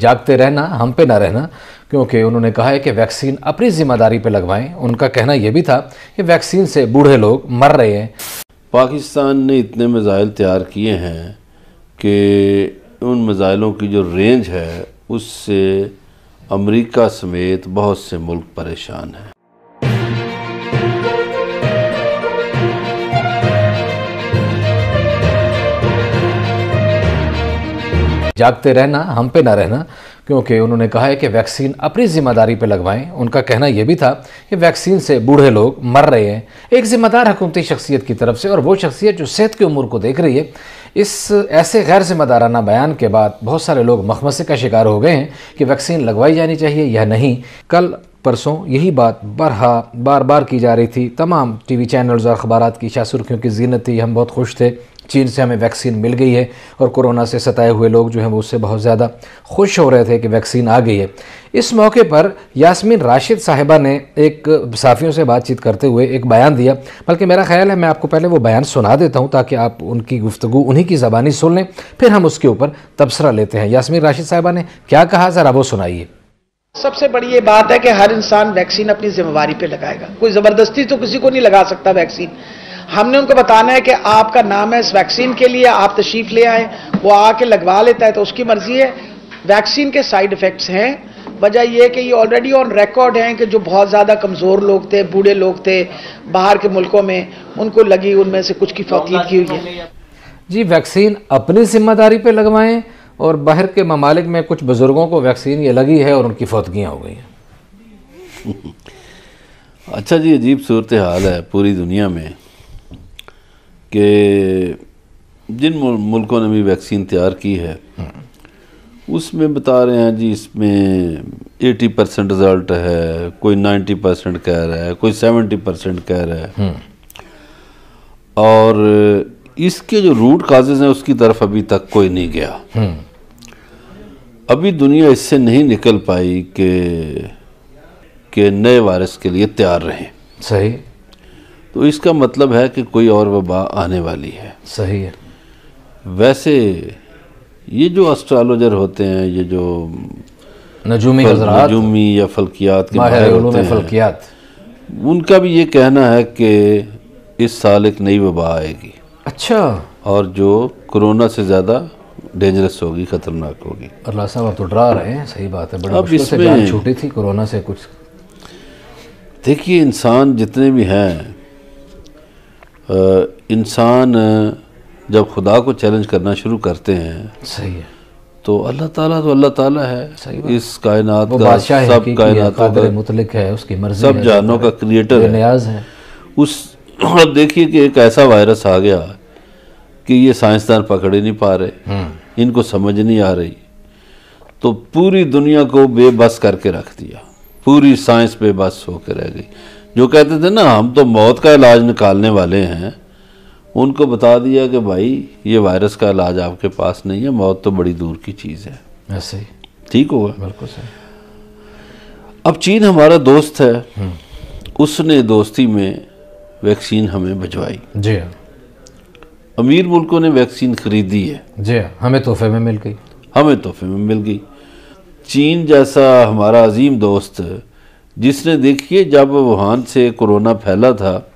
जागते रहना, हम पे ना रहना, क्योंकि उन्होंने कहा है कि वैक्सीन अपनी ज़िम्मेदारी पे लगवाएँ। उनका कहना यह भी था कि वैक्सीन से बूढ़े लोग मर रहे हैं। पाकिस्तान ने इतने मिज़ाइल तैयार किए हैं कि उन मिज़ाइलों की जो रेंज है, उससे अमेरिका समेत बहुत से मुल्क परेशान हैं। जागते रहना, हम पे ना रहना, क्योंकि उन्होंने कहा है कि वैक्सीन अपनी ज़िम्मेदारी पे लगवाएँ। उनका कहना यह भी था कि वैक्सीन से बूढ़े लोग मर रहे हैं। एक जिम्मेदार हुकूमती शख्सियत की तरफ़ से और वो शख्सियत जो सेहत की उम्र को देख रही है, इस ऐसे गैर जिम्मेदाराना बयान के बाद बहुत सारे लोग मखमसे का शिकार हो गए हैं कि वैक्सीन लगवाई जानी चाहिए या नहीं। कल परसों यही बात बरहा बार बार की जा रही थी। तमाम टी वी चैनल्स और अखबार की शाह सुर्खियों की जीनत थी। हम बहुत खुश थे। चीन से हमें वैक्सीन मिल गई है और कोरोना से सताए हुए लोग जो हैं वो उससे बहुत ज़्यादा खुश हो रहे थे कि वैक्सीन आ गई है। इस मौके पर यास्मीन राशिद साहिबा ने एक साफ़ियों से बातचीत करते हुए एक बयान दिया। बल्कि मेरा ख्याल है, मैं आपको पहले वो बयान सुना देता हूँ ताकि आप उनकी गुफ्तु उन्हीं की ज़बानी सुन लें। फिर हम उसके ऊपर तबसरा लेते हैं। यास्मीन राशिद साहिबा ने क्या कहा? ज़रा वो सुनाइए। सबसे बड़ी ये बात है कि हर इंसान वैक्सीन अपनी जिम्मेवारी पे लगाएगा। कोई ज़बरदस्ती तो किसी को नहीं लगा सकता वैक्सीन। हमने उनको बताना है कि आपका नाम है इस वैक्सीन के लिए आप तशरीफ़ ले आए वो आके लगवा लेता है तो उसकी मर्ज़ी है। वैक्सीन के साइड इफेक्ट्स हैं। वजह यह कि ये ऑलरेडी ऑन रिकॉर्ड हैं कि जो बहुत ज़्यादा कमज़ोर लोग थे बूढ़े लोग थे बाहर के मुल्कों में उनको लगी उनमें से कुछ की फौतीत की हुई है। जी वैक्सीन अपनी ज़िम्मेदारी पर लगवाएँ और बाहर के ममालिक में कुछ बुज़ुर्गों को वैक्सीन ये लगी है और उनकी फौतगियाँ हो गई हैं। अच्छा जी अजीब सूरत हाल है पूरी दुनिया में कि जिन मुल्कों ने भी वैक्सीन तैयार की है उसमें बता रहे हैं जी इसमें 80 परसेंट रिज़ल्ट है कोई 90 परसेंट कह रहा है कोई 70 परसेंट कह रहा है। और इसके जो रूट काजेज हैं उसकी तरफ़ अभी तक कोई नहीं गया। अभी दुनिया इससे नहीं निकल पाई कि कि नए वायरस के लिए तैयार रहें। सही। तो इसका मतलब है कि कोई और वबा आने वाली है। सही है। वैसे ये जो एस्ट्रोलॉजर होते हैं ये जो नजूमी नजूमी या फल्कियात के माहिर होते हैं फल्कियात। उनका भी ये कहना है कि इस साल एक नई वबा आएगी। अच्छा। और जो कोरोना से ज़्यादा डेंजरस होगी खतरनाक होगी। अल्लाह साहब तो डरा रहे हैं सही बात है बड़ी अब इसमें छूटी थी कोरोना से कुछ। देखिए इंसान जितने भी हैं इंसान जब खुदा को चैलेंज करना शुरू करते हैं सही है। तो अल्लाह ताला तो अल्लाह ताला है। सही इस कायनात का सब कायनात का मुतलिक है उसकी मर्ज़ी सब जानों का क्रिएटर है न्याज है। उस अब देखिए कि एक ऐसा वायरस आ गया कि ये साइंसदान पकड़ ही नहीं पा रहे। हम्म। इनको समझ नहीं आ रही। तो पूरी दुनिया को बेबस करके रख दिया। पूरी साइंस बेबस होकर रह गई। जो कहते थे ना हम तो मौत का इलाज निकालने वाले हैं उनको बता दिया कि भाई ये वायरस का इलाज आपके पास नहीं है मौत तो बड़ी दूर की चीज़ है। ऐसे ही ठीक होगा बिल्कुल सही। अब चीन हमारा दोस्त है। हम्म। उसने दोस्ती में वैक्सीन हमें भिजवाई। जी हाँ। अमीर मुल्कों ने वैक्सीन खरीदी है। जी हमें तोहफे में मिल गई। हमें तोहफे में मिल गई। चीन जैसा हमारा अजीम दोस्त जिसने देखिए जब वुहान से कोरोना फैला था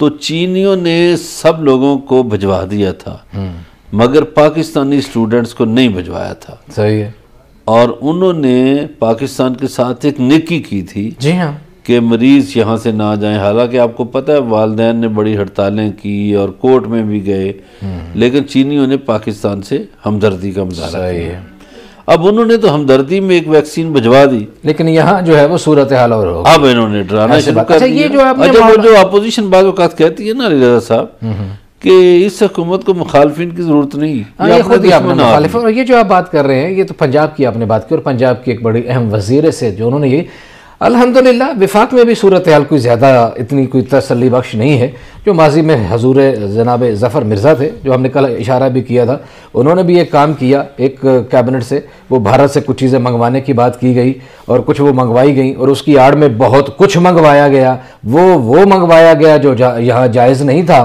तो चीनियों ने सब लोगों को भिजवा दिया था। हम्म। मगर पाकिस्तानी स्टूडेंट्स को नहीं भिजवाया था। सही है। और उन्होंने पाकिस्तान के साथ एक नेकी की थी। जी हाँ। कि मरीज़ यहाँ से ना जाएँ। हालाँकि आपको पता है वालदे ने बड़ी हड़तालें की और कोर्ट में भी गए। हम्म। लेकिन चीनियों ने पाकिस्तान से हमदर्दी का मुजाहरा किया। अब उन्होंने तो हमदर्दी में एक वैक्सीन भिजवा दी। लेकिन यहाँ जो है वो सूरत हाल और अब इन्होंने डराना शुरू कर अच्छा, ये जो अच्छा वो जो अपोजिशन बाद कहती है ना रजा साहब हम्म। कि इस हुकूमत को मुखालफिन की ज़रूरत नहीं। हाँ, ये खुद ही आपने मुखालिफ और ये जो आप बात कर रहे हैं ये तो पंजाब की आपने बात की और पंजाब की एक बड़ी अहम वज़ीर से जो उन्होंने ये अल्हम्दुलिल्लाह विफाक में भी सूरत हाल कोई ज़्यादा इतनी कोई तसली बख्श नहीं है। जो माजी में हजूर जनाब ज़फ़र मिर्ज़ा थे जो हमने कल इशारा भी किया था उन्होंने भी एक काम किया एक कैबिनेट से वो भारत से कुछ चीज़ें मंगवाने की बात की गई और कुछ वो मंगवाई गई और उसकी आड़ में बहुत कुछ मंगवाया गया। वो वो मंगवाया गया जो जा, यहाँ जायज़ नहीं था।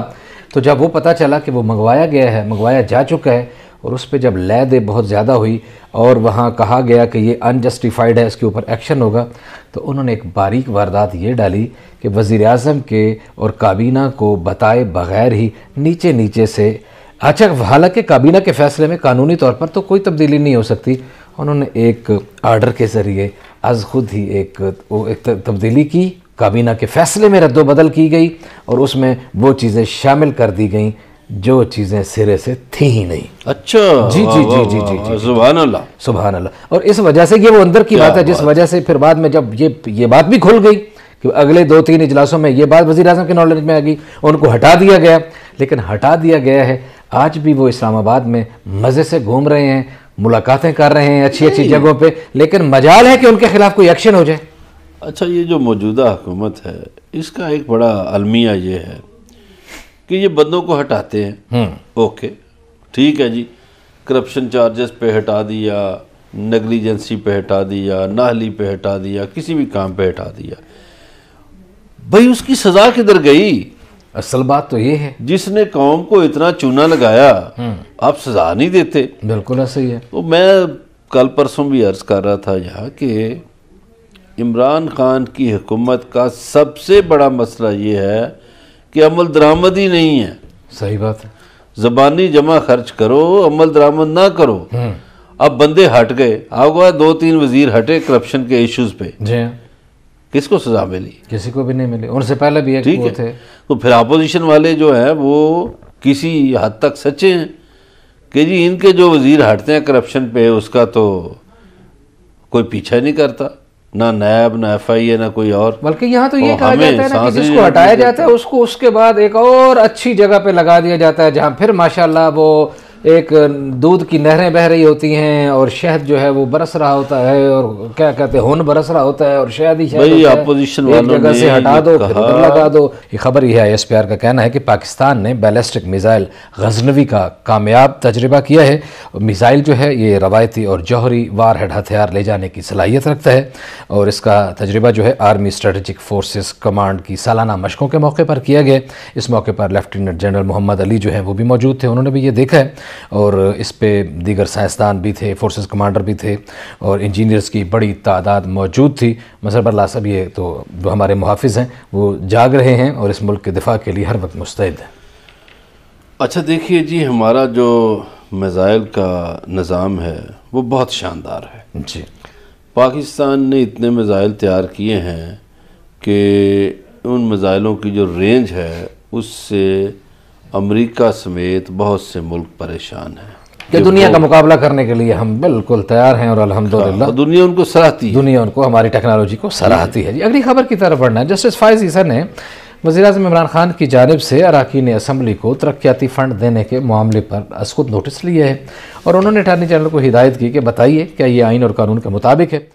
तो जब वो पता चला कि वो मंगवाया गया है मंगवाया जा चुका है और उस पर जब लय दे बहुत ज़्यादा हुई और वहाँ कहा गया कि ये अनजस्टिफाइड है, इसके ऊपर एक्शन होगा तो उन्होंने एक बारीक वारदात ये डाली कि वज़ी अजम के और काबीना को बताए बगैर ही नीचे नीचे से। अच्छा हालाँकि काबीना के फैसले में कानूनी तौर पर तो कोई तब्दीली नहीं हो सकती। उन्होंने एक आर्डर के ज़रिए अज खुद ही एक एक तब्दीली की। काबीना के फैसले में रद्दबदल की गई और उसमें वो चीज़ें शामिल कर दी गई। जो चीज़ें सिरे से थी ही नहीं। अच्छा जी जी जी जी जी जी सुबहान अल्लाह सुबह अल्लाह और इस वजह से ये वो अंदर की बात है जिस वजह से फिर बाद में जब ये ये बात भी खुल गई कि अगले दो तीन इजलासों में ये बात वजी अजम के नॉलेज में आ गई उनको हटा दिया गया। लेकिन हटा दिया गया है आज भी वो इस्लामाबाद में मज़े से घूम रहे हैं मुलाकातें कर रहे हैं अच्छी अच्छी जगहों पे लेकिन मजाल है कि उनके खिलाफ कोई एक्शन हो जाए। अच्छा ये जो मौजूदा हुकूमत है इसका एक बड़ा अलमिया ये है कि ये बंदों को हटाते हैं। ओके ठीक है जी। करप्शन चार्जेस पे हटा दिया नेग्लिजेंसी पे हटा दिया नाहली पे हटा दिया किसी भी काम पे हटा दिया। भाई उसकी सजा किधर गई? असल बात तो ये है। जिसने कौम को इतना चूना लगाया आप सजा नहीं देते। बिल्कुल ऐसा ही है। तो मैं कल परसों भी अर्ज़ कर रहा था यहाँ कि इमरान खान की हुकूमत का सबसे बड़ा मसला ये है कि अमल दरामद ही नहीं है। सही बात है। जबानी जमा खर्च करो अमल दरामद ना करो। अब बंदे हट गए आपको दो तीन वज़ीर हटे करप्शन के इश्यूज़ पे। जी हाँ। किसको सजा मिली? किसी को भी नहीं मिली। उनसे पहले भी एक ठीक है। थे। तो फिर अपोजिशन वाले जो है वो किसी हद तक सच्चे हैं कि जी इनके जो वज़ीर हटते हैं करप्शन पे उसका तो कोई पीछा नहीं करता। ना नैब ना एफ़ आई ए ना कोई और। बल्कि यहाँ तो ये और कहा जाता है ना कि जिसको हटाया जाता है उसको उसके बाद एक और अच्छी जगह पे लगा दिया जाता है जहाँ फिर माशाल्लाह वो एक दूध की नहरें बह रही होती हैं और शहद जो है वो बरस रहा होता है और क्या कहते हैं हुन बरस रहा होता है और शहद ही शहद वालों जगह से हटा दो फिर उधर लगा दो ये खबर यह है एस पी आर का कहना है कि पाकिस्तान ने बैलिस्टिक मिसाइल गजनवी का कामयाब तजर्बा किया है। मिसाइल जो है ये रवायती और जौहरी वार हेड हथियार ले जाने की सलाहियत रखता है और इसका तजर्बा जो है आर्मी स्ट्रेटजिक फोर्सेस कमांड की सालाना मशकों के मौके पर किया गया। इस मौके पर लेफ्टिनेंट जनरल मोहम्मद अली जो है वो भी मौजूद थे। उन्होंने भी ये देखा है और इस पे दीगर साइंसदान भी थे फोर्सेस कमांडर भी थे और इंजीनियर्स की बड़ी तादाद मौजूद थी। मजहर बल्ला सब ये तो जो हमारे मुहाफ़ हैं वो जाग रहे हैं और इस मुल्क के दिफा के लिए हर वक्त मुस्तैद हैं। अच्छा देखिए जी हमारा जो मिज़ाइल का निज़ाम है वो बहुत शानदार है। जी। पाकिस्तान ने इतने मिज़ाइल तैयार किए हैं कि उन मिज़ाइलों की जो रेंज है उससे अमेरिका समेत बहुत से मुल्क परेशान हैं। कि दुनिया का मुकाबला करने के लिए हम बिल्कुल तैयार हैं और अल्हम्दुलिल्लाह। दुनिया उनको सराहती है। दुनिया उनको हमारी टेक्नोलॉजी को सराहती है। जी अगली खबर की तरफ़ बढ़ना है। जस्टिस फायज ईसा ने वजी अजम इमरान खान की जानब से अरकान असम्बली को तरक्याती फ़ंड देने के मामले पर खुद नोटिस लिए है और उन्होंने अटारनी जनरल को हिदायत की कि बताइए क्या ये आइन और कानून के मुताबिक है?